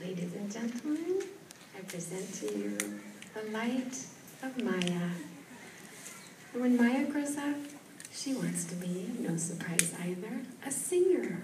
Ladies and gentlemen, I present to you the light of Maiya. And when Maiya grows up, she wants to be, no surprise either, a singer.